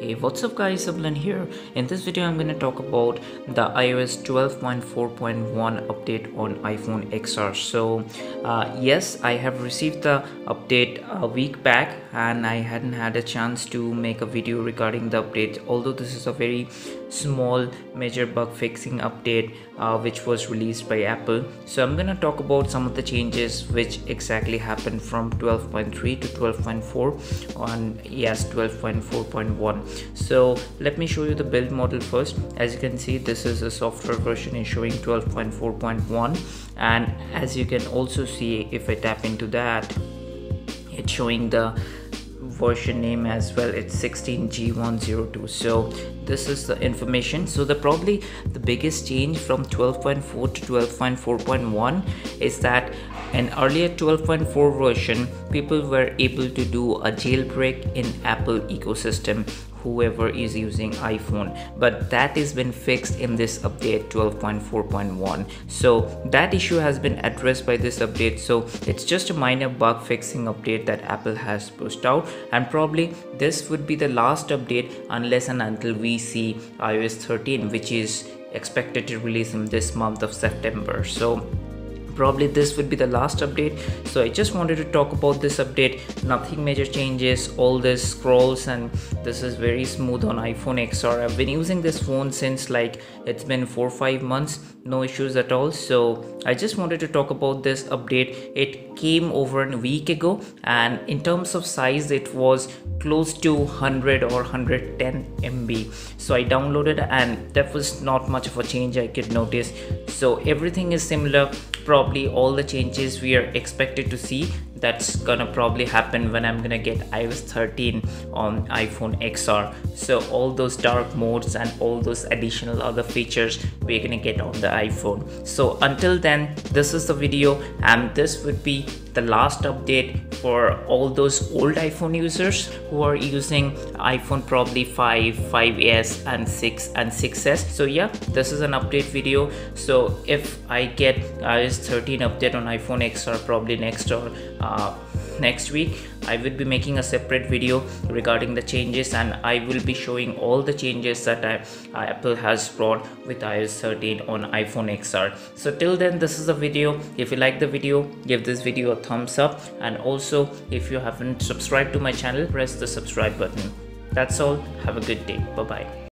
Hey what's up guys Ablan here. In this video I'm going to talk about the iOS 12.4.1 update on iPhone XR so uh, yes I have received the update a week back and I hadn't had a chance to make a video regarding the update. Although this is a very small major bug fixing update uh, which was released by Apple. So I'm gonna talk about some of the changes which exactly happened from 12.3 to 12.4 on yes 12.4.1 so let me show you the build model first. As you can see this is a software version is showing 12.4.1 and as you can also see if I tap into that it's showing the version name as well. It's 16g102 so this is the information. So the probably the biggest change from 12.4 to 12.4.1 is that an earlier 12.4 version people were able to do a jailbreak in apple ecosystem whoever is using iphone. But that has been fixed in this update 12.4.1 so that issue has been addressed by this update. So it's just a minor bug fixing update that apple has pushed out. And probably this would be the last update unless and until we see ios 13 which is expected to release in this month of september. So probably this would be the last update. So i just wanted to talk about this update. Nothing major changes. All this scrolls and this is very smooth on iphone xr i've been using this phone since like it's been four or five months. No issues at all. So i just wanted to talk about this update. It came over a week ago and in terms of size it was close to 100 or 110 MB so I downloaded and that was not much of a change I could notice so everything is similar. Probably all the changes we are expected to see that's gonna probably happen when I'm gonna get iOS 13 on iPhone XR so all those dark modes and all those additional other features we're gonna get on the iPhone. So until then this is the video and this would be the last update for all those old iPhone users who are using iPhone probably 5, 5s and 6 and 6s so yeah this is an update video. So if I get iOS 13 update on iPhone XR probably next or uh, next week I will be making a separate video regarding the changes and I will be showing all the changes that I, uh, Apple has brought with iOS 13 on iPhone XR. So till then this is the video. If you like the video give this video a thumbs up and also if you haven't subscribed to my channel press the subscribe button. That's all. Have a good day. Bye bye.